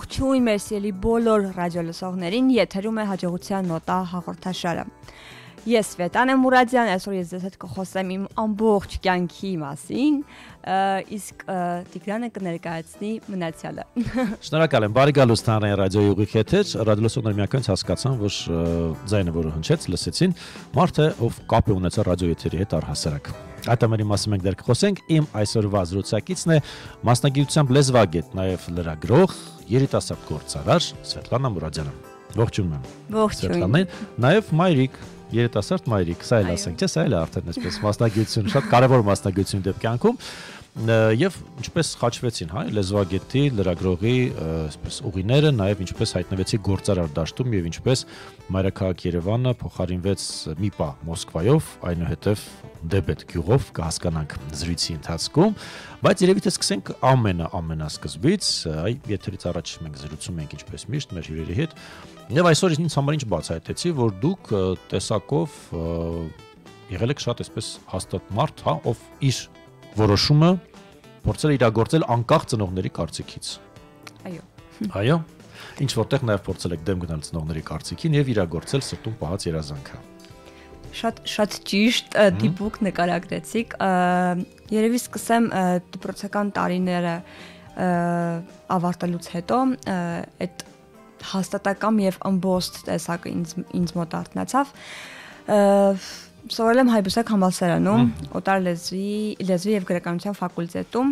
Ողջույն մեր սիրելի բոլոր ռադիո լսողներին, եթերում է հաջողության նոտա հաղորդաշարը։ Ես Սվետանե Մուրադյան, այսօր ես ձեզ հետ կխոսեմ իմ ամբողջ կյանքի մասին, իսկ Տիգրանը կներկայացնի մնացյալը։ Շնորհակալ եմ։ Բարի գալուստ հանրային ռադիոյի ուղիղ եթեր։ Ռադիոլսողները միակայից հասկացան, որ ձայնը, որը հնչեց, լսեցին, մարդը ով կապ է ունեցել ռադիո եթերի հետ առհասարակ։ Այդ ամենի մասին մենք դեռ կխոսենք։ Իմ այսօրվա զրուցակիցն է մասնագիտությամբ լեզվագետ, նաև լրագրող, երիտասարդ գործարար Սվետլանա Մուրադյանը։ Ողջունում եմ։ Ողջույն։ նաև Մայրիկ երիտասարդ մայրիկ, սա էլ ասենք, չէ՞, սա էլ արդեն այսպես մասնագիտություն, շատ կարևոր մասնագիտություն դեպ կյանքում եւ ինչպես խաչվեցին, հա, լեզվագետի, լրագրողի, այսպես ուղիները, նաեւ ինչպես հայտնվեցի գործարար դաշտում եւ ինչպես մայրաքաղաք Երևանը փոխարինվեց մի պա Մոսկվայով, այնուհետեւ դեբետ գյուղով կհասկանանք զրույցի ընթացքում, բայց երևի թե սկսենք ամենա ամենասկզբից, այ եթերից առաջ մենք զրուցում ենք ինչպես միշտ մեր հյուրերի հետ Եվ այսօր ինձ համար ինչ բացահայտեցի, որ դուք տեսակով եղել եք շատ այսպես հաստատ մարդ, հա, ով իր որոշումը փորձել իրագործել անկախ ծնողների կարծիքից։ Այո։ Այո։ Ինչ որտեղ նաև փորձել եք դեմ գնալ ծնողների կարծիքին եւ իրագործել սրտում պահած երազանքը։ Շատ շատ ճիշտ դիպուկ նկարագրեցիք։ Երևի սկսեմ դպրոցական տարիները ավարտելուց հետո այդ հաստատակամ եւ ըմբոստ տեսակը ինձ ինձ մոտ արտնացավ սովորել եմ հայբուսակ համալսարանում օտար լեզվի լեզվի եւ գրականության ֆակուլտետում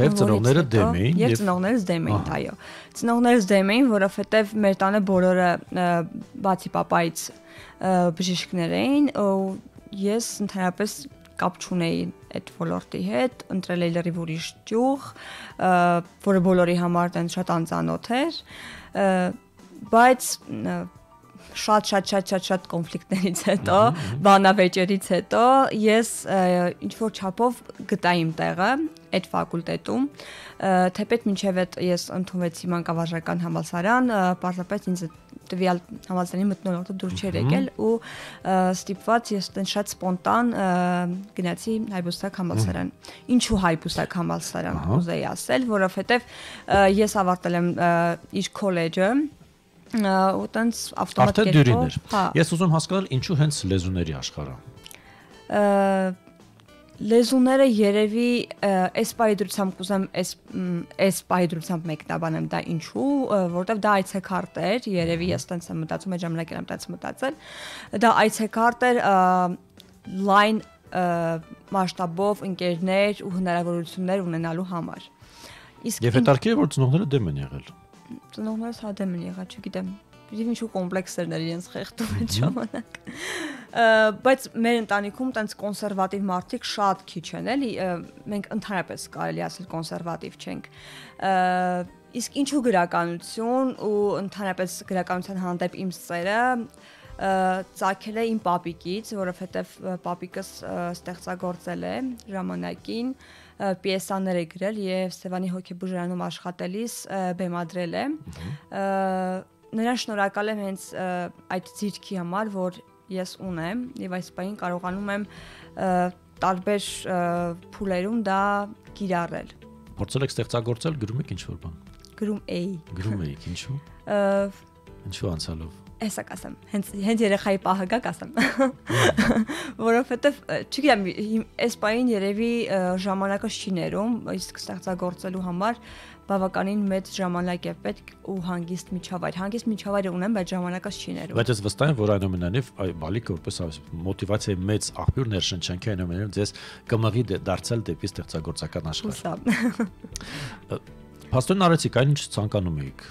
Եվ ծնողները դեմ էին եւ ծնողներս դեմ էին, այո։ Ծնողներս դեմ էին, որովհետեւ մեր տանը բոլորը բացի papaից բժիշկներ էին, ու ես ընդհանրապես կապ չունեի այդ ոլորտի հետ, ընտրել էի լրիվ ուրիշ ճյուղ, որը բոլորի համար տենց շատ անծանոթ էր բայց շատ շատ շատ շատ շատ կոնֆլիկտներից հետո, բանավեճերից հետո ես ինչ որ չափով գտա իմ տեղը այդ ֆակուլտետում թեպետ մինչև այդ ես ընդունվեցի մանկավարժական համալսարան, պարզապես ինձ տվյալ համալսարանի մտնոլորտը դուր չէր եկել ու ստիպված ես տեն շատ սպոնտան գնացի Հայբուստակ համալսարան։ Ինչու Հայբուստակ համալսարան ուզեի ասել, որովհետև ես ավարտել եմ իր քոլեջը ու տենց ավտոմատ կերպով հա ես ուզում հասկանալ ինչու հենց լեզուների աշխարհը լեզուները երևի այս պայդրությամբ կուզեմ այս այս պայդրությամբ մեկնաբանեմ դա ինչու որովհետև դա այցեքարտ էր երևի ես տենց եմ մտածում այդ ժամանակ եմ տենց մտածել դա այցեքարտ էր լայն մասշտաբով ընկերներ ու հնարավորություններ ունենալու համար իսկ Եվ հետարքի որ ծնողները դեմ են եղել ծնողներս հա դեմ են եղած չգիտեմ Պիտի ինչ-որ կոմպլեքսերներ իրենց խեղդում այդ ժամանակ։ Բայց մեր ընտանիքում տենց կոնսերվատիվ մարդիկ շատ քիչ են, էլի մենք ընդհանրապես կարելի ասել կոնսերվատիվ չենք։ Իսկ ինչու գրականություն ու ընդհանրապես գրականության հանդեպ իմ սերը ծագել է իմ պապիկից, որովհետև պապիկս ստեղծագործել է ժամանակին պիեսաներ է գրել եւ Սևանի հոգեբուժարանում աշխատելիս բեմադրել է նրան շնորհակալ եմ հենց այդ ձիրքի համար, որ ես ունեմ եւ այս պահին կարողանում եմ տարբեր փուլերում դա կիրառել։ Փորձել եք ստեղծագործել, գրում եք ինչ-որ բան։ Գրում էի։ Գրում էիք, ինչու։ Ինչու անցալով հեսա կասեմ հենց հենց երեխայի պահը գա կասեմ որովհետև չգիտեմ այս պայն երևի ժամանակը չի ներում իսկ ստեղծագործելու համար բավականին մեծ ժամանակ է պետք ու հանգիստ միջավայր։ Հանգիստ միջավայրը ունեմ, բայց ժամանակս չի ներում։ Բայց ես վստահ եմ, որ այնուամենայնիվ այ բալիկը որպես մոտիվացիայի մեծ աղբյուր ներշնչանքի այնուամենայնիվ ձեզ կմղի դարձել դեպի ստեղծագործական աշխարհ։ Փաստորեն արեցիք այն ինչ ցանկանում էիք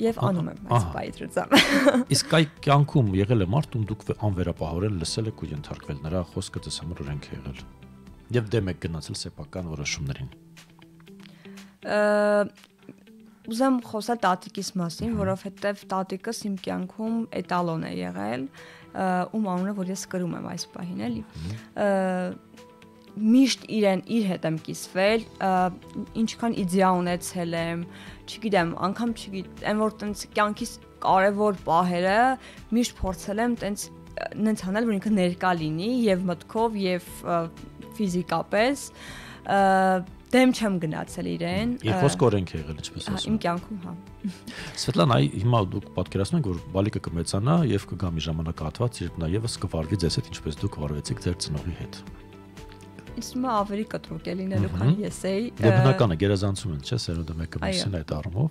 եւ անում եմ այս բայդրությամբ։ Իսկ այ կյանքում եղել է մարդ, ում դուք անվերապահորեն լսել եք ու ենթարկվել նրա խոսքը դες համար օրենք է եղել։ Եվ դեմ եք գնացել սեփական որոշումներին ուզեմ խոսալ տատիկիս մասին, որովհետև տատիկս իմ կյանքում էտալոն է եղել, ում անունը որ ես կրում եմ այս պահին էլի միշտ իրեն իր հետ եմ կիսվել, ինչքան իդեա ունեցել եմ, չգիտեմ, անգամ չգիտեմ, որ տենց կյանքիս կարևոր պահերը միշտ փորձել եմ տենց նենց անել, որ ինքը ներկա լինի եւ մտքով եւ ֆիզիկապես, դեմ չեմ գնացել իրեն։ օրենք է եղել, ինչպես ասում։ Իմ կյանքում, հա։ Սվետլան, այ հիմա դուք պատկերացնում եք, որ բալիկը կմեծանա եւ կգա մի ժամանակահատված, երբ նա եւս կվարվի ձեզ հետ, ինչպես դուք վարվեցիք ձեր ծնողի հետ։ Ինձ թվում է ավելի կտրուկ է լինելու, քան ես էի։ Դե բնական է, գերազանցում են, չէ՞, սերունդը մեկը մյուսին այդ առումով։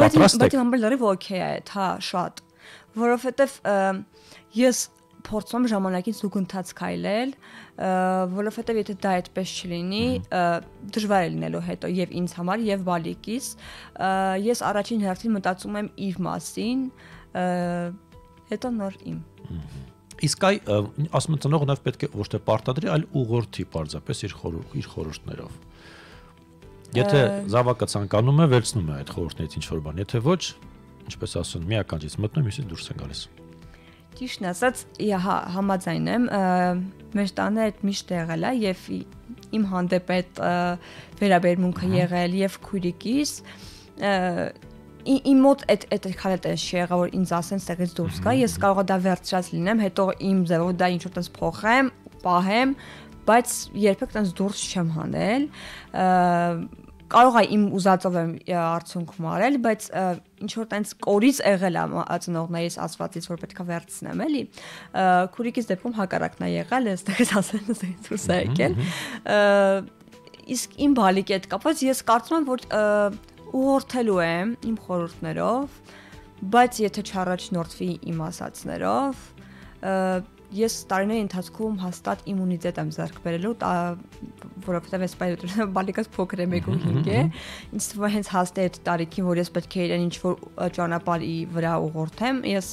Բայց բայց համար լրիվ օքեյ է հա, շատ։ Որովհետև ես փորձում ժամանակին զուգընթաց քայլել, որովհետև եթե դա այդպես չլինի, դժվար է լինելու հետո եւ ինձ համար եւ բալիկիս, ես առաջին հերթին մտածում եմ իր մասին, հետո նոր իմ։ Իսկ այ ասում եմ ծնողը նաև պետք է ոչ թե պարտադրի, այլ ուղղորդի պարզապես իր խոր իր խորհուրդներով։ Եթե զավակը ցանկանում է, վերցնում է այդ խորհուրդներից ինչ որ բան, եթե ոչ, ինչպես ասում, մի ականջից մտնում, մյուսից դուրս է գալիս։ Ճիշտն ասած, հա, համաձայն եմ, մեր տանը այդ միշտ եղել է եւ իմ հանդեպ այդ վերաբերմունքը եղել եւ ի- իմ մոտ այդ այդ քալետ է եղա որ ինձ ասեն ստեղից դուրս գա ես կարող դա վերցրած լինեմ հետո իմ ձևով դա ինչ որ տես փոխեմ պահեմ բայց երբեք տես դուրս չեմ հանել կարող է իմ ուզածով եմ արդյունքում արել, բայց ինչ որ տենց կորից եղել է ծնողներից ասվածից, որ պետքա վերցնեմ, էլի։ Քուրիկից դեպքում հակառակն է եղել, այստեղից ասեն, այստեղից դուրս է եկել։ Իսկ իմ բալիկի հետ կապված ես կարծում եմ, որ ը, ուղղորդելու եմ իմ խորհուրդներով, բայց եթե չառաջնորդվի իմ ասացներով, ը, ես տարիների ընթացքում հաստատ իմունիտետ եմ ձեռք բերելու, որովհետև ես բայդ բալիկած փոքր է 1.5 է, ինձ թվում է հենց հաստ է այդ տարիքին, որ ես պետք է իրեն ինչ որ ճանապարհի վրա ուղղորդեմ, ես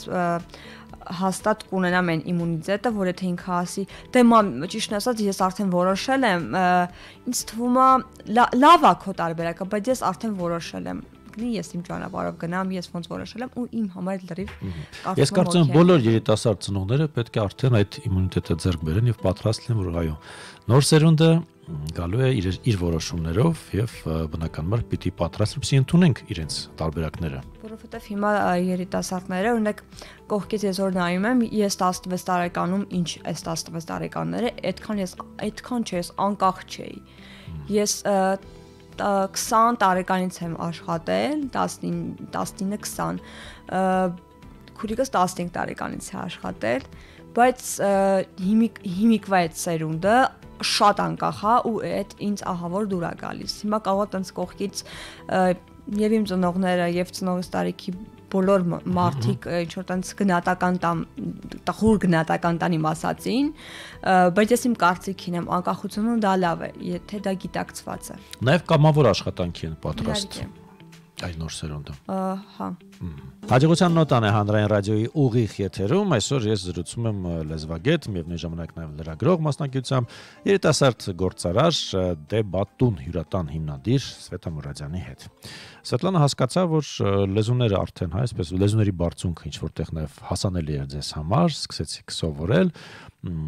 հաստատ կունենամ այն իմունիտետը, որ եթե ինքը ասի, դե մամ, ճիշտն ասած, ես արդեն որոշել եմ, ինձ թվում է լա- լավ է քո տարբերակը, բայց ես արդեն որոշել եմ գնի ես իմ ճանապարհով գնամ, ես ոնց որոշել եմ ու իմ համար լրիվ կարծում Ես կարծում եմ բոլոր երիտասարդ ծնողները պետք է արդեն այդ իմունիտետը ձեռք բերեն եւ պատրաստ լինեն, որ այո, նոր սերունդը գալու է իր իր որոշումներով եւ բնականաբար պիտի պատրաստ լինենք ընդունենք իրենց տարբերակները։ Որովհետև հիմա երիտասարդները, օրինակ, կողքից ես որ նայում եմ, ես 16 տարեկանում, ինչ այս 16 տարեկանները, այդքան ես այդքան չէ, ես անկախ չէի։ Ես ա, տ- 20 տարեկանից եմ աշխատել, 19 19-20 քուրիկս 15 տարեկանից է աշխատել, բայց հիմիկ հիմիկվա այդ սերունդը շատ անկախ է ու այդ ինձ ահա որ դուր է գալիս։ Հիմա կարող է տենց կողքից եւ իմ ծնողները եւ ծնողս տարիքի բոլոր մարդիկ ինչ որ տենց գնահատական տամ տխուր գնահատական տան իմ ասածին, ա, բայց ես իմ կարծիքին եմ անկախությունը դա լավ է, եթե դա գիտակցված է։ Նաեւ կամավոր աշխատանքի են պատրաստ այդ նոր սերունդը։ Ա, Հա։ Հաջողության նոտան է հանրային ռադիոյի ուղիղ եթերում։ Այսօր ես զրուցում եմ լեզվագետ, միևնույն ժամանակ նաև լրագրող մասնակցությամբ երիտասարդ գործարար դեբատուն հյուրատան հիմնադիր Սվետա Մուրադյանի հետ։ Սվետլանը հասկացա, որ լեզուները արդեն, հա, այսպես լեզուների բարձունքը ինչ որտեղ նաև հասանելի է ձեզ համար, սկսեցիք սովորել,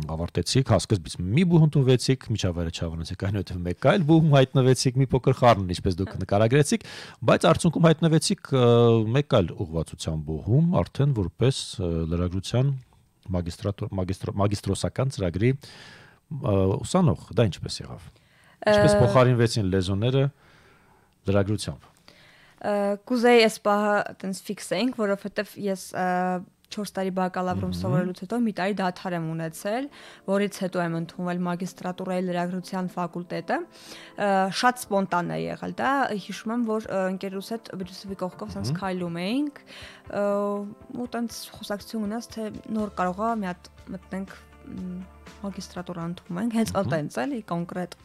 ավարտեցիք, հա, սկզբից մի բուհ ընդունվեցիք, միջավայրը չավանեցիք, այնուհետև մեկ այլ բուհում հայտնվեցիք, մի փոքր խառն, ինչպես դուք նկարագրեցիք, բայց արդյունքում հայտնվեցիք մեկ այլ ուղղվածության բուհում, արդեն որպես լրագրության մագիստրատոր մագիստրոսական ծրագրի ուսանող, դա ինչպես եղավ։ Ինչպես փոխարինվեցին լեզուները լրագրությամբ։ Կուզեի այս բահը տենց ֆիքսենք, որովհետև ես 4 տարի բակալավրում սովորելուց հետո մի տարի դաթար եմ ունեցել, որից հետո եմ ընդունվել մագիստրատուրայի լրագրության ֆակուլտետը։ Շատ սպոնտան է եղել դա, հիշում եմ, որ ընկերուս հետ Բրյուսովի կողքով sense քայլում էինք, ու տենց խոսակցություն ունես, թե նոր կարողա մի հատ մտնենք մ, մագիստրատուրա ընդունենք, հենց այտենց էլի կոնկրետ։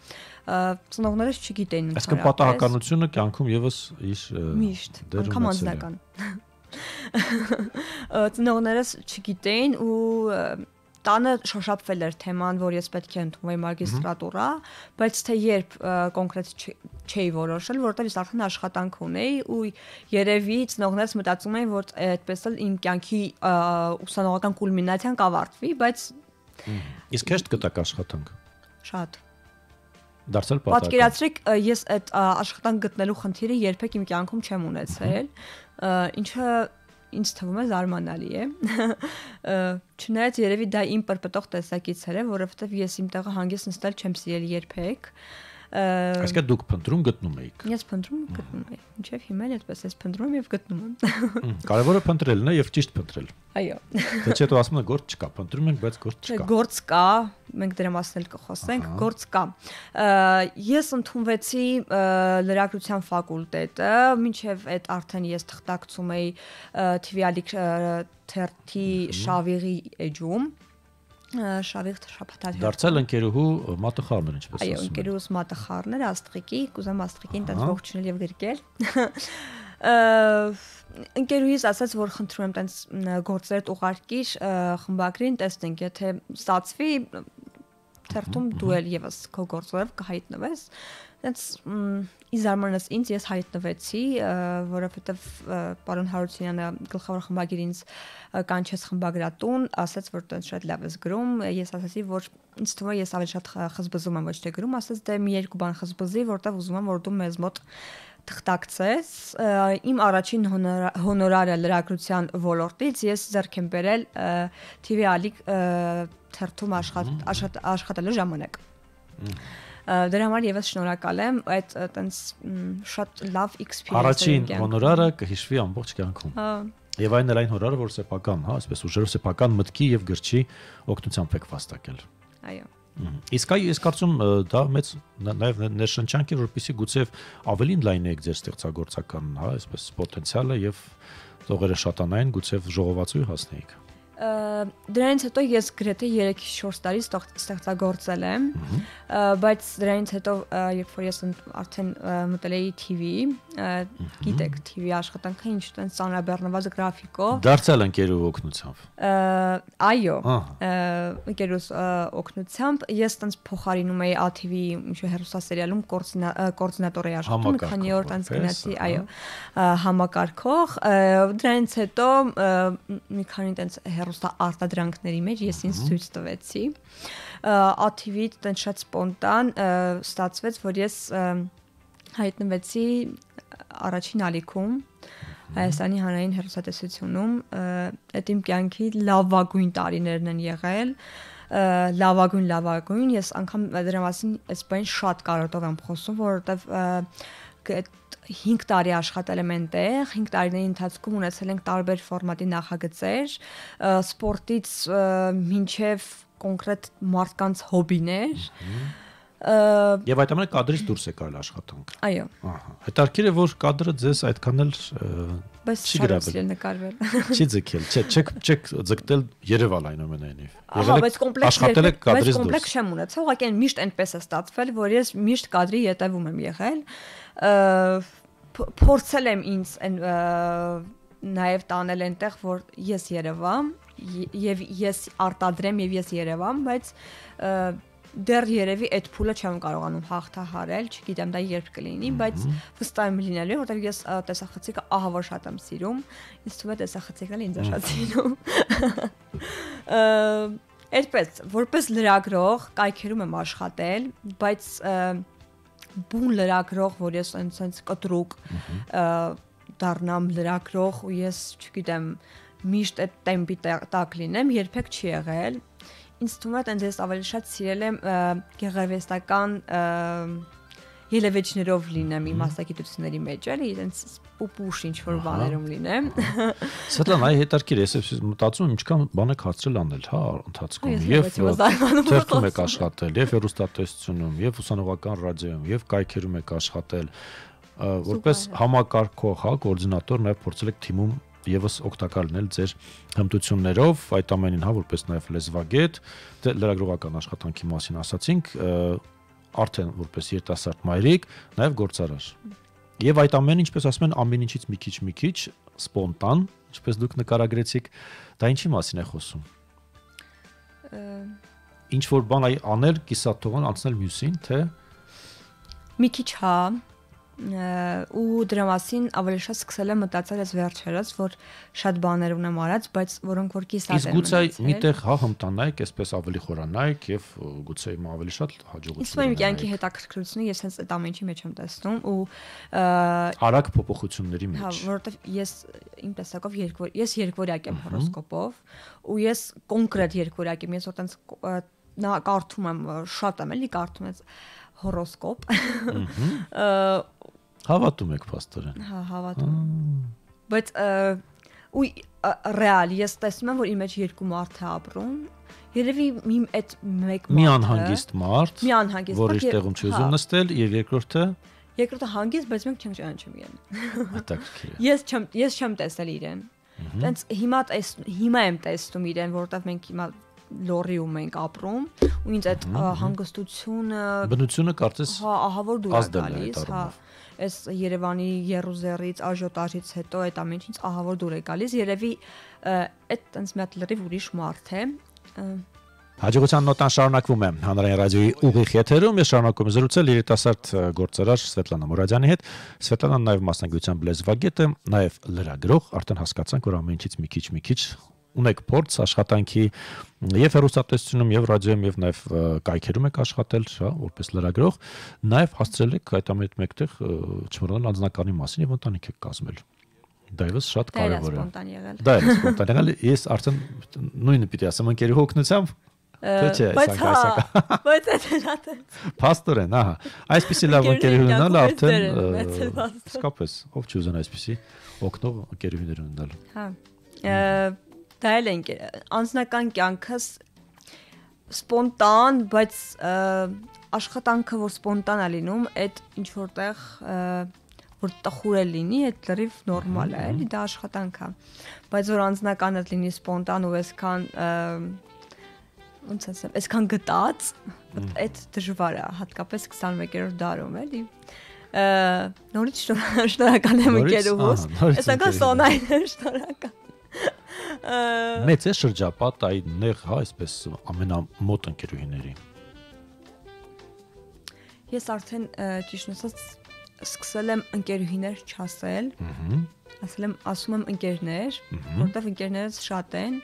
Ծնողներս չգիտեին Այսինքն ընդհանրապես։ պատահականությունը կյանքում եւս իր Միշտ, անգամ անձնական։ Ծնողներս չգիտեին ու տանը շոշափվել էր թեման, որ ես պետք է ընդունվեի մագիստրատուրա, բայց թե երբ կոնկրետ չէի որոշել, որովհետև ես արդեն աշխատանք ունեի ու երևի ծնողներս մտածում էին, որ այդպես էլ իմ կյանքի ուսանողական կուլմինացիան կավարտվի, բայց Իսկ հեշտ կտակ աշխատանք։ շատ Դարձել պատահական։ Պատկերացրեք, ես այդ ա, աշխատանք գտնելու խնդիրը երբեք իմ կյանքում չեմ ունեցել, ինչը ինձ թվում է զարմանալի է։ Չնայած երևի դա իմ պրպտող տեսակիցեր է, որովհետև ես իմ տեղը հանգիստ նստել չեմ սիրել երբեք։ Այսինքն դուք փնտրում գտնում եք։ Ես փնտրում գտնում եմ։ Ինչեւ հիմա էլ այդպես ես փնտրում եւ գտնում եմ։ Կարևորը փնտրելն է եւ ճիշտ փնտրել։ Այո։ Դե չէ դու ասում ես գործ չկա, փնտրում ենք, բայց գործ չկա։ Գործ կա, մենք դրա մասին էլ կխոսենք, գործ կա։ Ես ընդունվեցի լրագրության ֆակուլտետը, մինչև այդ արդեն ես թղթակցում էի Թվիալիկ թերթի շավիղի էջում շավիղ շապատար դարձել ընկերուհու մատխարներ ինչպես ասում։ Այո, ընկերուհուս մատխարներ Աստղիկի, կուզեմ Աստղիկին տենց ողջունել եւ գրկել։ ընկերուհիս ասաց, որ խնդրում եմ տենց գործեր ուղարկիր խմբագրին, տեսնենք, եթե ստացվի թերթում դու էլ եւս քո գործով կհայտնվես Դից իզարմանս ինձ ես հայտնվեցի, որովհետև պարոն Հարությունյանը գլխավոր խմբագիր ինձ կանչեց խմբագրատուն, ասաց որ դա շատ լավ ես գրում, ես ասացի որ ինձ թվում է ես ավելի շատ խզբզում եմ ոչ թե գրում, ասաց դե մի երկու բան խզբզի, որտեղ ուզում եմ որ դու մեզ մոտ թղթակցես իմ առաջին հոնորարը լրագրության ոլորտից ես ձեռք եմ բերել TV Ալիկ թերթում աշխատելու ժամանակ դրա համար եւս շնորհակալ եմ այդ տենց շատ լավ experience առաջին հոնորարը կհիշվի ամբողջ կյանքում հա Եվ այն էլ այն հորարը, որ սեփական, հա, այսպես ուժերով սեփական մտքի եւ գրչի օգնությամբ եք վաստակել։ Այո։ Իսկ այ ես կարծում դա մեծ նաև ներշնչանք է, որպեսզի գուցեև ավելին լայնեք ձեր ստեղծագործական, հա, այսպես պոտենցիալը եւ ծողերը շատանային, գուցեև ժողովածուի հասնեիք դրանից հետո ես գրեթե 3-4 տարի ստեղծագործել եմ, բայց դրանից հետո երբ որ ես արդեն մտել էի TV, գիտեք TV աշխատանքը ինչ տեն ծանրաբեռնված գրաֆիկով։ Դարձել ընկերու օգնությամբ։ Այո, ընկերուս օգնությամբ ես տենց փոխարինում էի ATV ինչ-որ հերոսասերիալում կոորդինատոր էի աշխատում, քանի օր տենց գնացի, այո, համակարգող։ Դրանից հետո մի քանի տենց հերոստա արտադրանքների մեջ ես ինձ ցույց տվեցի ATV-ի տեն շատ սպոնտան ստացվեց որ ես հայտնվեցի առաջին ալիքում Հայաստանի հանրային հերոստատեսությունում այդ իմ կյանքի լավագույն տարիներն են եղել լավագույն լավագույն ես անգամ դրա մասին այս բան շատ կարոտով եմ խոսում որովհետև 5 տարի աշխատել եմ այնտեղ, 5 տարիների ընթացքում ունեցել ենք տարբեր ֆորմատի նախագծեր, սպորտից մինչև կոնկրետ մարդկանց հոբիներ։ Եվ այդ ամենը կադրից դուրս է կարել աշխատանք։ Այո։ Ահա։ Հետարքիր է որ կադրը ձեզ այդքան էլ չի գրավել նկարվել։ Չի ձգել, չէ, չեք չեք ձգտել Երևան այնուամենայնիվ։ Ահա, բայց կոմպլեքս աշխատել եք կադրից դուրս։ Բայց կոմպլեքս չեմ ունեցել, ուղղակի միշտ այնպես է ստացվել, որ ես միշտ կադրի յետևում եմ եղել փորձել եմ ինձ այն նաև տանել այնտեղ որ ես Երևան եւ ես արտադրեմ եւ ես Երևան, բայց դեռ երևի այդ փուլը չեմ կարողանում հաղթահարել, չգիտեմ դա երբ կլինի, բայց վստահ եմ լինելու, որովհետեւ ես տեսախցիկը ահա որ շատ եմ սիրում, ինձ թվում է տեսախցիկն էլ ինձ շատ սիրում։ Այդպես, որպես լրագրող կայքերում եմ աշխատել, բայց բուն լրագրող, որ ես այնց կտրուկ դառնամ լրագրող ու ես, չգիտեմ, միշտ այդ տեմպի տակ լինեմ, երբեք չի եղել։ Ինձ թվում է, այնց ես ավելի շատ սիրել եմ գեղարվեստական ելևեջներով լինեմ իմ մասնագիտությունների մեջ, էլի, այնց պուպուշ ինչ որ բաներում լինեմ։ Սատլան, այ հետարքիր, ես էս մտածում եմ ինչքան բան եք հարցրել անել, հա, ընթացքում եւ թերթում եք աշխատել, եւ հեռուստատեսությունում, եւ ուսանողական ռադիոյում, եւ կայքերում եք աշխատել որպես համակարգող, հա, կոորդինատոր նաև փորձել եք թիմում եւս օգտակար լինել ձեր հմտություններով, այդ ամենին հա որպես նաև լեզվագետ, դե լրագրողական աշխատանքի մասին ասացինք, արդեն որպես երիտասարդ մայրիկ, նաև գործարար։ Եվ այդ ամենը, ինչպես ասում են, ամեն ինչից մի քիչ մի քիչ սպոնտան, ինչպես դուք նկարագրեցիք, դա ինչի մասին է խոսում։ Ինչ որ բան այ անել, կիսաթողան անցնել մյուսին, թե մի քիչ հա, ու դրա մասին ավելի շատ սկսել եմ մտածել ես վերջերս, որ շատ բաներ ունեմ արած, բայց որոնք որ կիսատ են։ Իսկ գուցե միտեղ հա հմտանայք, այսպես ավելի խորանայք եւ գուցե իմ ավելի շատ հաջողություն։ Իսկ իմ կյանքի հետաքրքրությունը ես հենց այդ ամենի մեջ եմ տեսնում ու արագ փոփոխությունների մեջ։ Հա, որովհետեւ ես իմ տեսակով երկվոր ես երկվորյակ եմ հորոսկոպով ու ես կոնկրետ երկվորյակ եմ, ես որ տենց նա կարդում եմ շատ եմ էլի կարդում ես հորոսկոպ։ Հավատում եք փաստորեն։ Հա, հավատում։ Բայց ու ռեալ ես տեսնում եմ որ իմ մեջ երկու մարդ է ապրում Երևի մի այդ մեկ մարդ մի անհանգիստ մարդ մի անհանգիստ որ իր տեղում չի ուզում հա։ նստել եւ երկրորդը երկրորդը հանգիստ բայց մենք չենք ճանաչում իրեն Հետաքրքիր է Ես չեմ ես չեմ տեսել իրեն Տենց հիմա տես հիմա եմ տեսնում իրեն որովհետեւ մենք հիմա լորիում ենք ապրում ու ինձ այդ հանգստությունը բնությունը կարծես հա ահավոր դուր է գալիս հա այս Երևանի Երուսաղեմից աժոտաժից հետո այդ ամեն ինչից ահավոր դուր է գալիս երևի այդ տենց մի հատ լրիվ ուրիշ մարդ է Հաջողության նոտան շարունակվում է հանրային ռադիոյի ուղիղ եթերում։ Ես շարունակում եմ զրուցել երիտասարդ գործարար Սվետլանա Մուրադյանի հետ։ Սվետլանան նաև մասնագիտությամբ լեզվագետ է, նաև լրագրող, արդեն հասկացանք, որ ամեն ինչից մի քիչ մի քիչ ունեք փորձ աշխատանքի եւ հեռուստատեսությունում եւ ռադիոյում եւ նաեւ կայքերում եք աշխատել, հա, որպես լրագրող, նաեւ հասցրել եք այդ ամենից մեկտեղ չմոռանալ անձնականի մասին եւ ընտանիք եք կազմել։ Դա եւս շատ կարեւոր է։ Դա է սպոնտան եղել։ Ես արդեն նույնը պիտի ասեմ ընկերի հոգնությամբ Թե չէ, բայց հա, բայց այդ է։ Պաստորեն, ահա։ Այսպեսի լավ ընկերի ունենալը արդեն իսկապես ով չուզեն այսպեսի օգնող ընկերուհիներ ունենալ։ Հա դա էլ անձնական կյանքս սպոնտան, բայց աշխատանքը որ սպոնտան է լինում, այդ ինչ որտեղ որ տխուր է լինի, այդ լրիվ նորմալ է, էլի դա աշխատանք է։ Բայց որ անձնականը լինի սպոնտան ու այսքան ոնց ասեմ, այսքան գտած, այդ դժվար է, հատկապես 21-րդ դարում, էլի նորից շնորհակալ եմ ընկերուհուս։ Այս անգամ Սոնային շնորհակալ։ Մեծ է շրջապատ այդ նեղ, հա, այսպես ամենամոտ ընկերուհիների։ Ես արդեն ճիշտ ասած սկսել եմ ընկերուհիներ չասել։ Ահա։ Ասել եմ, ասում եմ ընկերներ, որտեվ ընկերներս շատ են։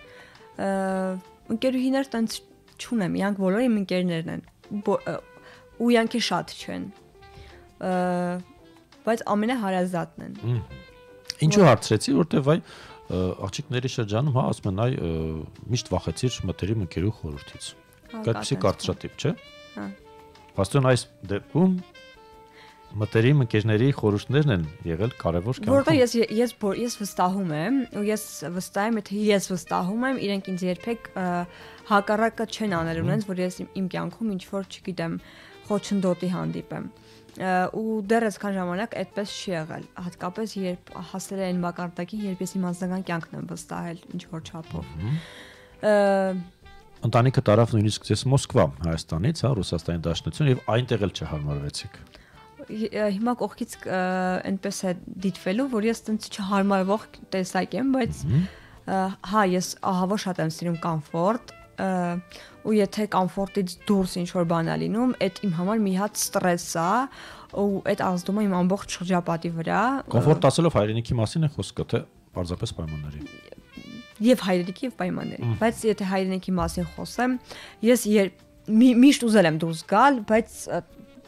Ընկերուհիներ տենց չունեմ, իրանք բոլորը իմ ընկերներն են։ Ու իրանք շատ չեն։ Բայց ամենահարազատն են։ Ինչու հարցրեցի, որտեվ այ աղջիկների շրջանում հա ասում են այ միշտ վախեցիր մտերիմ ընկերու խորհրդից։ Այդպեսի կարծրատիպ, չէ։ Հա։ Պաստորն այս դեպքում մտերիմ ընկերների խորհուրդներն են եղել կարևոր կյանքում։ Որտեղ ես ես ես վստահում եմ, ու ես վստահ եմ, թե ես վստահում եմ, իրենք ինձ երբեք հակառակը չեն անել ունենց, որ ես իմ կյանքում ինչ որ, չգիտեմ, խոչընդոտի հանդիպեմ ու դեռ այսքան ժամանակ այդպես չի եղել հատկապես երբ հասել են մակարդակին երբ ես իմ անձնական կյանքն եմ վստահել ինչ որ չափով ընտանիքը տարավ նույնիսկ ձեզ Մոսկվա Հայաստանից հա Ռուսաստանի Դաշնություն եւ այնտեղ էլ չհարմարվեցիք հիմա կողքից այնպես է դիտվելու որ ես տենց չհարմարվող տեսակ եմ բայց հա ես ահավոր շատ եմ սիրում կոմֆորտ ու եթե կոմֆորտից դուրս ինչ որ բան է լինում, այդ իմ համար մի հատ ստրես է ու այդ ազդում է իմ ամբողջ շրջապատի վրա։ Կոմֆորտ ասելով հայրենիքի մասին է խոսքը, թե պարզապես պայմանների եւ հայրենիքի եւ պայմանների։ Բայց եթե հայրենիքի մասին խոսեմ, ես միշտ ուզել եմ դուրս գալ, բայց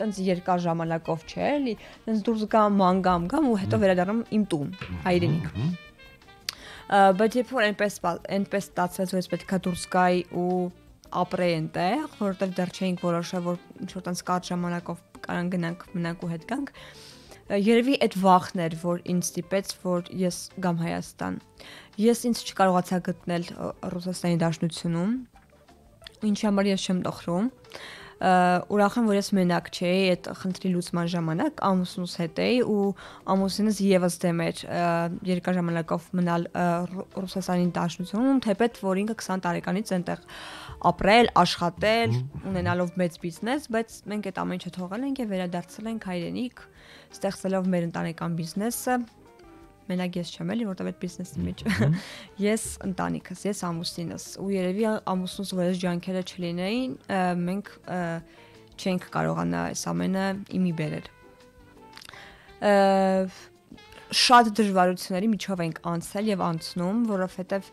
տենց երկար ժամանակով չէ, էլի, տենց դուրս գամ, ման գամ, ու հետո վերադառնում իմ տուն, հայրենիք բայց երբ որ այնպես այնպես ստացվեց որ ես պետքա դուրս գայի ու ապրեի այնտեղ, որովհետև դեռ չէինք որոշել որ ինչ որ տենց կարճ ժամանակով կարան գնանք մնանք ու հետ գանք երևի այդ վախն էր որ ինձ ստիպեց որ ես գամ Հայաստան ես ինձ չկարողացա գտնել Ռուսաստանի Դաշնությունում ինչի համար ես չեմ տխրում ուրախ եմ որ ես մենակ չէի այդ խնդրի լուծման ժամանակ ամուսնուս հետ էի ու ամուսինս եւս դեմ էր երկար ժամանակով մնալ Ռուսաստանի Դաշնությունում թեպետ որ ինքը 20 տարեկանից այնտեղ ապրել, աշխատել, ունենալով մեծ բիզնես, բայց մենք այդ ամեն ինչը թողել ենք եւ վերադարձել ենք հայրենիք, ստեղծելով մեր ընտանեկան բիզնեսը մենակ ես չեմ էլի, որտեվ այդ բիզնեսի մեջ ես ընտանիքս, ես ամուսինս ու երևի ամուսնուս որ այս ջանքերը չլինեին, մենք չենք կարողանա այս ամենը իմի բերել շատ դժվարությունների միջով ենք անցել եւ անցնում, որովհետեւ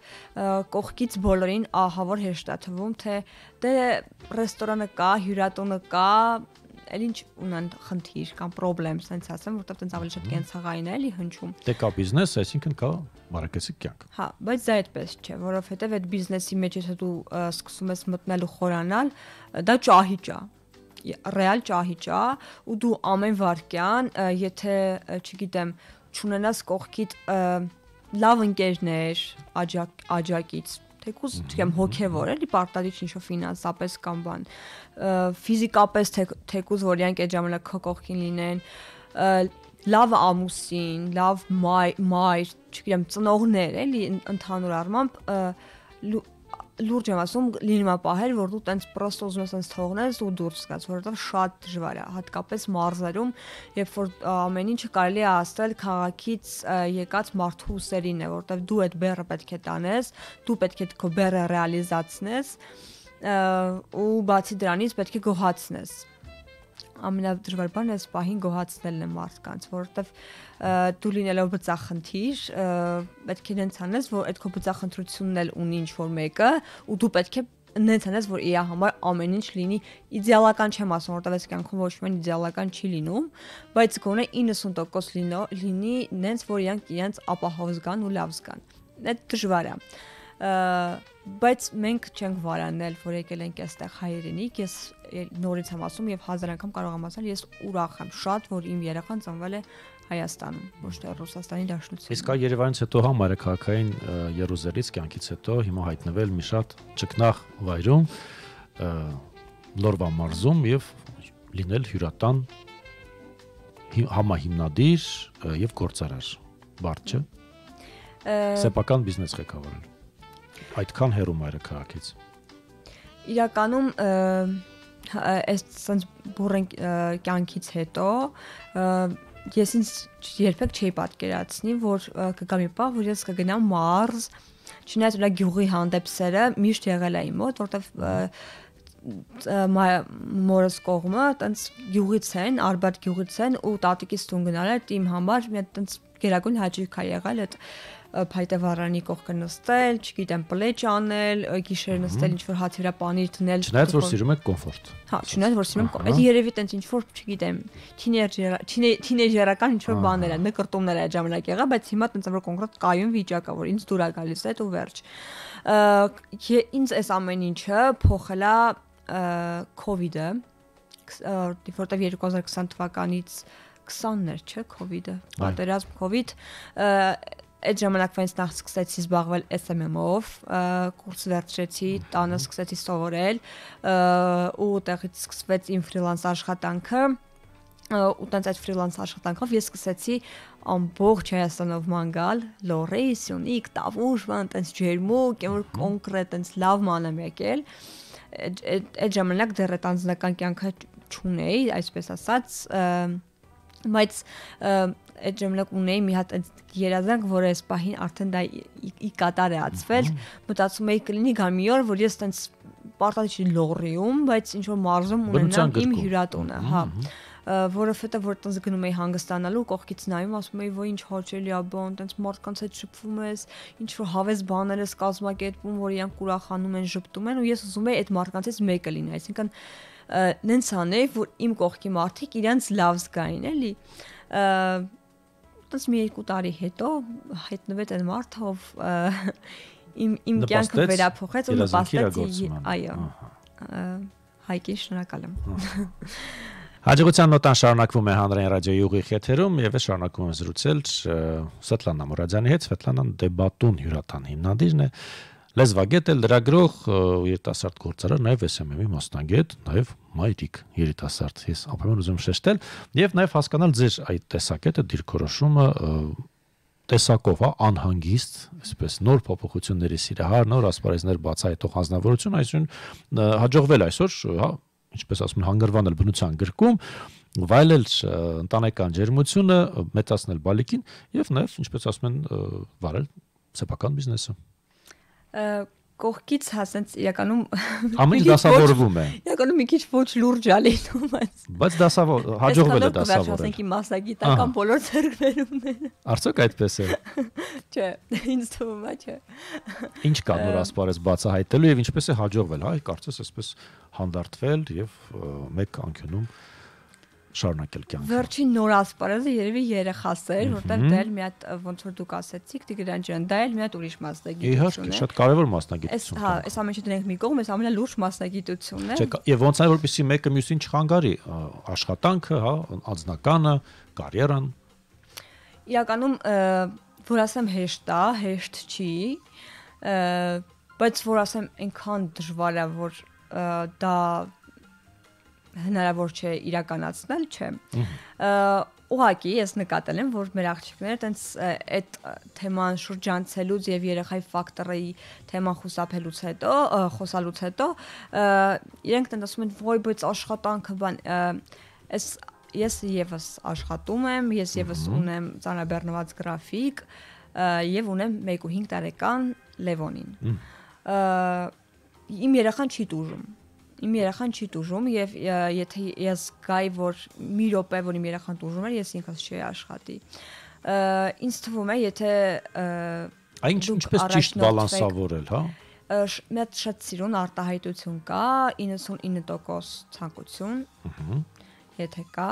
կողքից բոլորին ահավոր հեշտ է թվում, թե դե ռեստորանը կա, հյուրատունը կա, էլ ինչ ունեն խնդիր կամ խնդրեմ, sense ասեմ, որովհետեւ տենց ավելի շատ կենցաղային է էլի հնչում։ Դե կա բիզնես, այսինքն կա մարակեցիկ կյանք։ Հա, բայց դա այդպես չէ, որովհետեւ այդ բիզնեսի մեջ եթե դու սկսում ես մտնել ու խորանալ, դա ճահիճ է ռեալ ճահիճ է ու դու ամեն վարքյան եթե չգիտեմ ճունենաս կողքիդ լավ ընկերներ աջակ աջակից թեկուզ չգիտեմ հոգևոր էլի պարտադիր ինչ-որ ֆինանսապես կամ բան ֆիզիկապես թեկուզ որ իրանք այդ ժամանակ քո կողքին լինեն լավ ամուսին, լավ մայր, մայր, չգիտեմ, ծնողներ, էլի ընդհանուր առմամբ լուրջ եմ ասում, լինում է պահեր, որ դու տենց պրոստը ուզում ես տենց թողնես ու դուրս գաս, որովհետև շատ դժվար է, հատկապես մարզերում, երբ որ ամեն ինչը կարելի է ասել քաղաքից եկած մարդու ուսերին է, որովհետև դու այդ բեռը պետք է տանես, դու պետք է քո բեռը ռեալիզացնես ու բացի դրանից պետք է գոհացնես ամենադժվար բանը այս պահին գոհացնելն է մարդկանց, որովհետև դու լինելով բծախնդիր, պետք է նենց անես, որ այդ քո բծախնդրությունն էլ ունի ինչ որ մեկը, ու դու պետք է նենց անես, որ իրա համար ամեն ինչ լինի իդեալական չեմ ասում, որովհետև այս կյանքում ոչ մի իդեալական չի լինում, բայց գոնե 90% լինո լինի նենց, որ իրանք իրենց ապահով զգան ու լավ զգան։ Դա դժվար է բայց մենք չենք վարանել, որ եկել ենք այստեղ հայրենիք, ես նորից եմ ասում եւ հազար անգամ կարող եմ ասել, ես ուրախ եմ շատ, որ իմ երեխան ծնվել է Հայաստանում, ոչ թե Ռուսաստանի Դաշնությունում։ Իսկ Երևանից հետո հա մայրաքաղաքային Երուսաղեմից կյանքից հետո հիմա հայտնվել մի շատ ճկնաղ վայրում Լորվա մարզում եւ լինել հյուրատան համահիմնադիր եւ գործարար։ Բարդ չէ։ Սեփական բիզնես ղեկավարել այդքան հերո մայրը քաղաքից։ Իրականում այս sense բուրեն կյանքից հետո ես ինձ երբեք չէի պատկերացնի, որ կգա մի պահ, որ ես կգնամ մարզ, չնայած ուրա գյուղի հանդեպ սերը միշտ եղել է իմ մոտ, որտեվ մորս կողմը տենց գյուղից են, Արբատ գյուղից են ու տատիկից տուն գնալ է իմ համար մի տենց գերագույն հաճույք է եղել այդ փայտե վառանի կողքը նստել, չգիտեմ, պլեջ անել, գիշեր նստել, ինչ որ հացի վրա պանիր դնել։ Չնայած որ սիրում եք կոմֆորտ։ Հա, չնայած որ սիրում եք, այդ երևի տենց ինչ որ, չգիտեմ, թինեջեր, թինեջերական ինչ որ բաներ են, նկրտումներ այդ ժամանակ եղա, բայց հիմա տենց որ կոնկրետ կայուն վիճակ է, որ ինձ դուր է գալիս այդ ու վերջ։ Ինձ այս ամեն ինչը փոխել է կ-ը, որտեվ 2020 թվականից 20-ներ, չէ, կ-ը, պատերազմ կ-ը այդ ժամանակվանից նախ սկսեցի զբաղվել SMM-ով, կուրս վերջեցի, տանը սկսեցի սովորել ու տեղից սկսվեց իմ ֆրիլանս աշխատանքը ու տենց այդ ֆրիլանս աշխատանքով ես սկսեցի ամբողջ Հայաստանով մանգալ, լորի, սյունիկ, տավուշ, բան տենց ջերմուկ, որ կոնկրետ տենց լավ ման եմ եկել։ Այդ ժամանակ դեռ այդ անձնական կյանքը չունեի, այսպես ասած, բայց այդ ժամանակ ունեի մի հատ երազանք, որ այս պահին արդեն դա ի կատար է ածվել, մտածում էի կլինի գա մի օր, որ ես տենց պարտադիր չի լողրիում, բայց ինչ որ մարզում ունենամ իմ հյուրատունը, հա որովհետեւ որ տենց գնում էի հանգստանալու կողքից նայում ասում էի ոյ ինչ հաճելի է բան տենց մարդկանց հետ շփվում ես ինչ որ հավես բաներ ես կազմակերպում որ իրանք ուրախանում են շփտում են ու ես ուզում էի այդ մարդկանցից մեկը լինել այսինքն նենց անեի որ իմ կողքի մարդիկ իրանց լավ զգային էլի տես մի երկու տարի հետո հայտնվեց այն մարդը, ով իմ իմ կյանքը վերափոխեց ու նպաստեց այո։ Հայկի շնորհակալ եմ։ Հաջողության նոտան շարունակվում է հանրային ռադիոյի ուղիղ եթերում եւ է շարունակում զրուցել Սվետլանա Մուրադյանի հետ, Սվետլանան դեբատուն հյուրատան հիմնադիրն է լեզվագետ է, լրագրող, երիտասարդ գործարար, նաև SMM-ի մասնագետ, նաև մայրիկ երիտասարդ։ Ես ապրում ուզում շեշտել եւ նաև հասկանալ ձեր այդ տեսակետը, դիրքորոշումը տեսակով, հա, անհանգիստ, այսպես նոր փոփոխությունների սիրահար, նոր ասպարեզներ բացահայտող հանձնավորություն այսօր հաջողվել այսօր, հա, ինչպես ասում են, հանգրվանել բնության գրկում, վայելել ընտանեկան ջերմությունը, մեծացնել բալիկին եւ նաեւ, ինչպես ասում են, վարել սեփական բիզնեսը կողքից հասենց իրականում ամեն դասավորվում է։ Իրականում մի քիչ ոչ լուրջ է լինում, բայց բայց դասավոր հաջողվել է դասավորել։ իմ մասնագիտական բոլոր ձեռքբերումները։ Արդյոք այդպես է։ Չէ, ինձ թվում է, չէ։ Ինչ կա նոր ասպարեզ բացահայտելու եւ ինչպես է հաջողվել, հա, կարծես այսպես հանդարտվել եւ մեկ անկյունում շարունակել կյանքը։ Վերջին նոր ասպարեզը երևի երեխաս էր, որտեղ դա էլ մի հատ ոնց որ դուք ասեցիք, Տիգրան ջան, դա էլ մի հատ ուրիշ մասնագիտություն է։ Իհարկե, շատ կարևոր մասնագիտություն է։ Հա, այս ամենը դրանք մի կողմ, այս ամենալուրջ մասնագիտությունն է։ Չէ, եւ ոնց է որպեսի մեկը մյուսին չխանգարի աշխատանքը, հա, անձնականը, կարիերան։ Իրականում որ ասեմ հեշտ է, հեշտ չի, բայց որ ասեմ այնքան դժվար է, որ դա հնարավոր չէ իրականացնել, չէ։ Ուղղակի ես նկատել եմ, որ մեր աղջիկները տենց այդ թեման շրջանցելուց եւ երեխայի ֆակտորի թեման խուսափելուց հետո, խոսալուց հետո իրենք տենց ասում են, «Ոյ, բայց աշխատանքը բան այս ես եւս աշխատում եմ, ես եւս ունեմ ծանրաբեռնված գրաֆիկ եւ ունեմ 1.5 տարեկան Լևոնին։ Իմ երեխան չի դուժում իմ երախան չի տուժում եւ եթե ես գայի որ մի րոպե որ իմ երախան տուժում էր ես ինքս չի աշխատի ինձ թվում է եթե այն ինչպես ճիշտ բալանսավորել հա? Մեծ շատ սիրուն արտահայտություն կա 99% ցանկություն եթե կա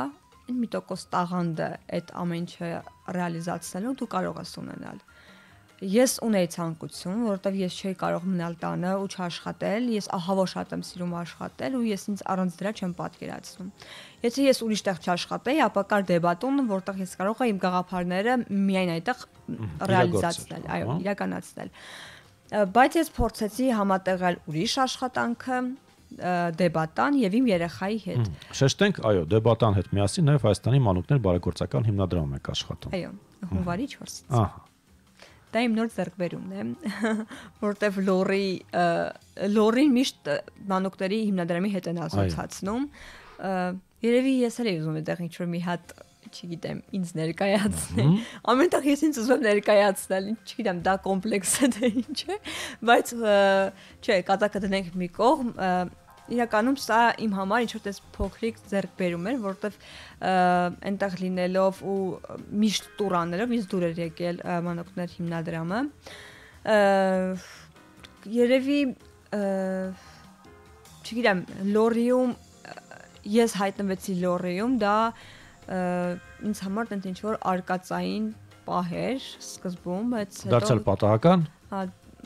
1% տաղանդը այդ ամեն ինչը ռեալիզացնելու դու կարող ես ունենալ ես ունեի ցանկություն, որովհետև ես չէի կարող մնալ տանը ու չաշխատել, ես ահա որ շատ եմ սիրում աշխատել ու ես ինձ առանց դրա չեմ պատկերացնում։ Եթե ես ուրիշ տեղ չաշխատեի, ապա կար դեբատում, որտեղ ես կարող էի իմ գաղափարները միայն այդտեղ ռեալիզացնել, այո, իրականացնել։ Բայց ես փորձեցի համատեղել ուրիշ աշխատանքը, դեբատան եւ իմ երեխայի հետ։ Շեշտենք, այո, դեբատան հետ միասին նաեւ Հայաստանի մանուկներ բարեգործական հիմնադրամում եք աշխատում։ Այո, հունվարի 4-ից։ Ահա Դա իմ նոր ձեռքբերումն է, որտեվ լորի լորին միշտ մանուկների հիմնադրամի հետ են ասոցացնում։ Երևի ես էլ եմ ուզում այդտեղ ինչ-որ մի հատ չգիտեմ, ինձ ներկայացնել։ Ամենտեղ ես ինձ ուզում ներկայացնել, չգիտեմ, դա կոմպլեքս է թե ինչ է, բայց չէ, կատակը դնենք մի կողմ, իրականում սա իմ համար ինչ որ տես փոքրիկ ձեռքբերում էր, որովհետև այնտեղ լինելով ու միշտ տուրաներով ինձ դուր էր եկել մանոկներ հիմնադրամը երևի չգիտեմ լորիում ես հայտնվեցի լորիում դա ինձ համար տենց ինչ որ արկածային պահ էր սկզբում բայց հետո դարձել պատահական հա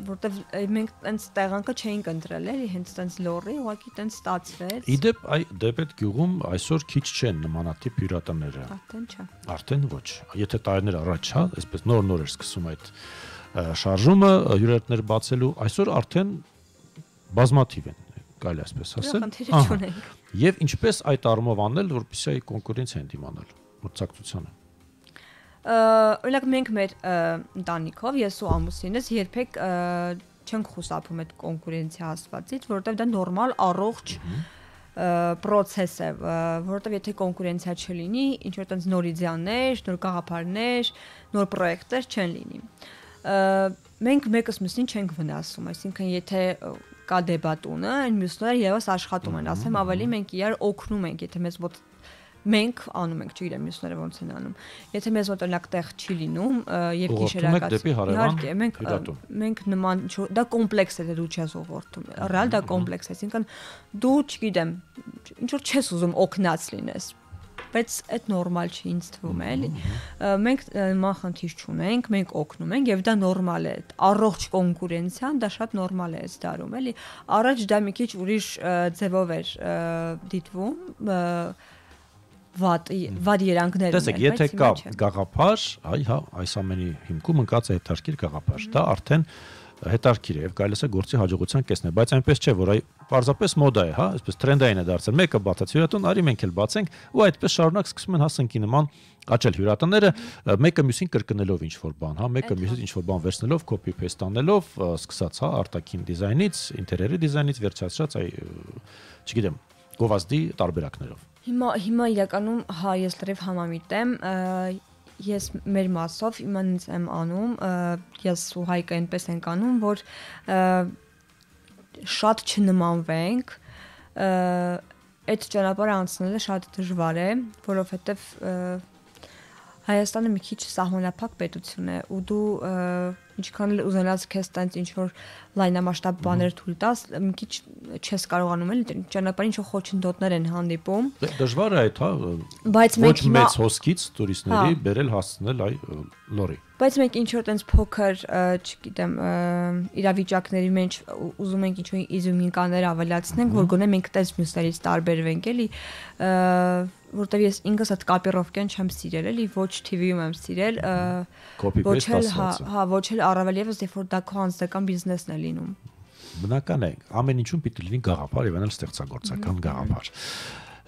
որտեվ մենք տենց տեղանքը չէինք ընտրել էլի հենց տենց լորի ուղղակի տենց ստացվեց իդեպ այ դեպետ գյուղում այսօր քիչ չեն նմանատիպ հյուրատները արդեն չէ արդեն ոչ եթե տարիներ առաջ հա այսպես նոր-նոր էր սկսում այդ շարժումը հյուրատներ բացելու այսօր արդեն բազմաթիվ են կարելի ասպես ասել եւ ինչպես այդ առումով անել որպեսզի այդ կոնկուրենցիան դիմանալ մրցակցությանը օրինակ մենք մեր ընտանիքով ես ու ամուսինս երբեք չենք խուսափում այդ կոնկուրենցիա ասվածից, որովհետև դա նորմալ առողջ process է, որովհետև եթե կոնկուրենցիա չլինի, ինչ որ տենց նոր իդեաներ, նոր գաղափարներ, նոր պրոյեկտներ չեն լինի։ Մենք մեկս մյուսին չենք վնասում, այսինքն եթե կա դեբատունը, այն մյուսները եւս աշխատում են, ասեմ ավելի մենք իրար օգնում ենք, եթե մեզ ոտ մենք անում ենք, չգիտեմ, մյուսները ոնց են անում։ Եթե մեզ մոտ օրինակ տեղ չի լինում եւ գիշերակաց իհարկե մենք մենք նման դա կոմպլեքս է դու չես ուղղորդում։ Ռեալ դա կոմպլեքս է, այսինքն դու, չգիտեմ, ինչ որ չես ուզում օգնած լինես բայց այդ նորմալ չի ինձ թվում է էլի մենք նման խնդիր չունենք մենք օգնում ենք եւ դա նորմալ է առողջ կոնկուրենցիան դա շատ նորմալ է այս դարում էլի առաջ դա մի քիչ ուրիշ ձևով էր դիտվում վատ վատ երանգներ ունեն։ Տեսեք, եթե կա գաղափար, այ հա, այս ամենի հիմքում ընկած է հետարքիր գաղափար, դա արդեն հետարքիր է եւ կարելի է գործի հաջողության կեսնել, բայց այնպես չէ, որ այ պարզապես մոդա է, հա, այսպես տրենդային է դարձել։ Մեկը բացած հյուրատուն, արի մենք էլ բացենք, ու այդպես շարունակ սկսում են հասնքի նման աճել հյուրատները, մեկը մյուսին կրկնելով ինչ որ բան, հա, մեկը մյուսից ինչ որ բան վերցնելով, copy paste անելով, սկսած, հա, արտաքին դիզայնից, ինտերիերի դիզայնից վերջացած այ չգիտեմ, գովազդի տարբերակներով։ Հիմա հիմա իրականում հա ես լրիվ համամիտ եմ ես մեր մասով իմանց եմ անում ես ու հայկը այնպես ենք անում որ շատ չնմանվենք այդ ճանապարհը անցնելը շատ դժվար է որովհետև Հայաստանը մի քիչ սահմանափակ պետություն է ու դու ինչքան էլ ուզենաս քեզ տենց ինչ որ լայնամասշտաբ բաներ թույլ տաս, մի քիչ չես կարողանում էլ ճանապարհին ինչ խոչընդոտներ են հանդիպում։ Դժվար է այդ, հա։ Բայց մենք հիմա մեծ հոսքից տուրիստների բերել հասցնել այ լորի։ Բայց մենք ինչ որ տենց փոքր, չգիտեմ, իրավիճակների մեջ ուզում ենք ինչ-որ իզումինկաներ ավելացնենք, որ գոնե մենք տես մյուսներից տարբերվենք, էլի, որտեվ ես ինքս այդ կապիրովկեն չեմ սիրել, էլի, ոչ TV-ում եմ սիրել, ոչ էլ, հա, հա, ոչ էլ առավել եւս, երբ որ դա քո անձնական բիզնեսն է լինում բնական է ամեն ինչում պիտի լինի գաղափար եւ այնալ ստեղծագործական գաղափար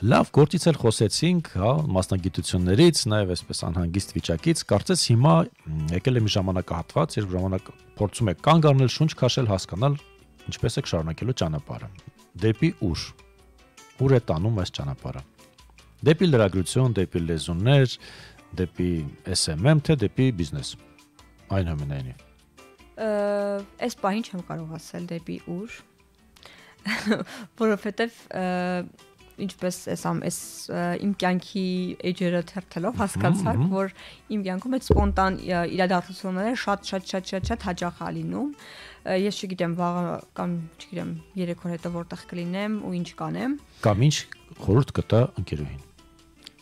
Լավ, գործից էլ խոսեցինք, հա, մասնագիտություններից, նաև այսպես անհանգիստ վիճակից, կարծես հիմա եկել է մի ժամանակահատված, երբ ժամանակ փորձում եք կանգ առնել, շունչ քաշել, հասկանալ ինչպես եք շարունակելու ճանապարհը։ Դեպի ուր։ Ուր է տանում այս ճանապարհը։ Դեպի լրագրություն, դեպի լեզուներ, դեպի SMM, թե դեպի բիզնես։ Այնուամենայնիվ։ Այս բանին չեմ կարող ասել դեպի ուր, որովհետև ինչպես էս ամ էս իմ կյանքի էջերը թերթելով հասկացաք, որ իմ կյանքում այդ սպոնտան իրադարձությունները շատ շատ շատ շատ շատ հաճախ է լինում։ Ես չգիտեմ վաղը կամ չգիտեմ երեք օր հետո որտեղ կլինեմ ու ինչ կանեմ։ Կամ ինչ խորհուրդ կտա ընկերուհին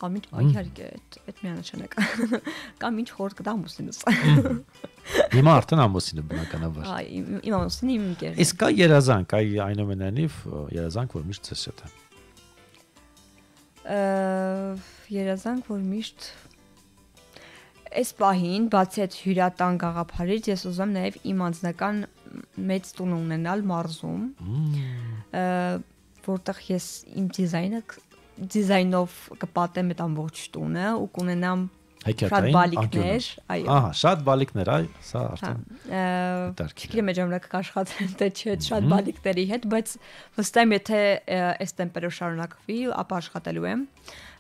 կամ ինչ իհարկե այդ այդ միանշանակ. Կամ ինչ խորտ կտա ամուսինս Հիմա արդեն ամուսինը բնականաբար Այ իմ ամուսինը իմ ընկերն Իսկ կա երազանք, այ այնուամենայնիվ երազանք, որ միշտ ցես է երազանք, որ միշտ այս պահին բացի այդ հյուրատան գաղափարից ես ուզում նաև իմ անձնական մեծ տուն ունենալ մարզում որտեղ ես իմ դիզայնը դիզայնով կպատեմ այդ ամբողջ տունը ու կունենամ Շատ բալիկներ, այո։ Ահա, շատ բալիկներ, այ, սա արդեն։ Չգիտեմ, ժամանակ կաշխատեն թե չէ շատ բալիկների հետ, բայց վստահ եմ, եթե այս տեմպերով շարունակվի, ապա աշխատելու եմ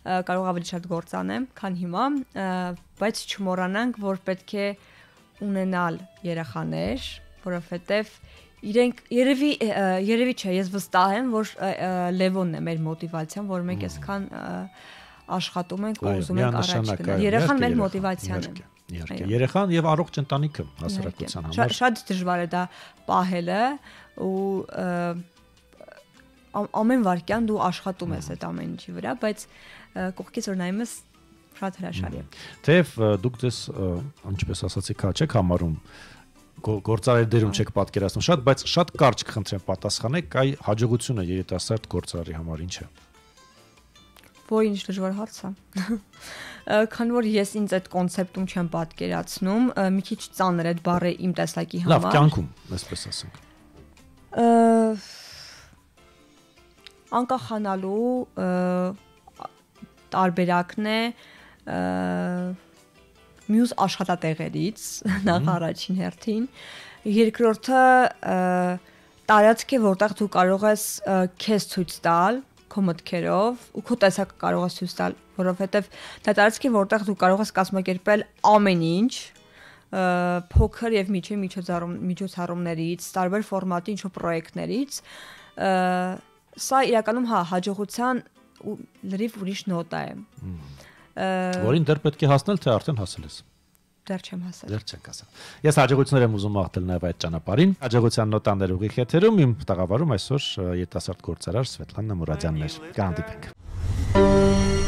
կարող ավելի շատ գործ անեմ, քան հիմա, բայց չմոռանանք, որ պետք է ունենալ երեխաներ, որովհետև իրենք երևի երևի չէ, ես վստահ եմ, որ Լևոնն է մեր մոտիվացիան, որ մենք այսքան աշխատում ենք ու ուզում ենք առաջ գնալ։ Երեխան մեր մոտիվացիան է։ Իհարկե, երեխան եւ առողջ ընտանիքը հասարակության համար։ Շատ դժվար է դա պահելը ու ամեն վարքյան դու աշխատում ես այդ ամեն ինչի վրա, բայց կողքից որ նայում ես շատ հրաշալի է։ Թեև դուք դες ինչպես ասացի, քա չեք համարում գործարար դերում չեք պատկերացնում շատ, բայց շատ կարճ կխնդրեմ պատասխանեք, այ հաջողությունը երիտասարդ գործարարի համար ինչ է։ Որ ինչ դժվար հարց է։ Քան որ ես ինձ այդ կոնցեպտում չեմ պատկերացնում, մի քիչ ծանր այդ բառը իմ տեսակի համար։ Լավ, կյանքում, այսպես ասենք։ Անկախանալու տարբերակն է մյուս աշխատատեղերից նախ առաջին հերթին երկրորդը տարածք է որտեղ դու կարող ես քեզ ցույց տալ քո մտքերով ու քո տեսակը կարող ես ցույց տալ որովհետև դա տարածք է որտեղ դու կարող ես կազմակերպել ամեն ինչ փոքր եւ միջի միջոցառում միջոցառումներից տարբեր ֆորմատի ինչ-որ պրոյեկտներից սա իրականում հա հաջողության լրիվ ուրիշ նոտա է որին դեռ պետք է հասնել թե արդեն հասել ես դեռ չեմ հասել դեռ չեք հասել ես հաջողություններ եմ ուզում աղտել նաև այդ ճանապարհին հաջողության նոտաներ ուղիղ եթերում իմ տաղավարում այսօր երիտասարդ գործարար Սվետլանա Մուրադյանն էր կհանդիպենք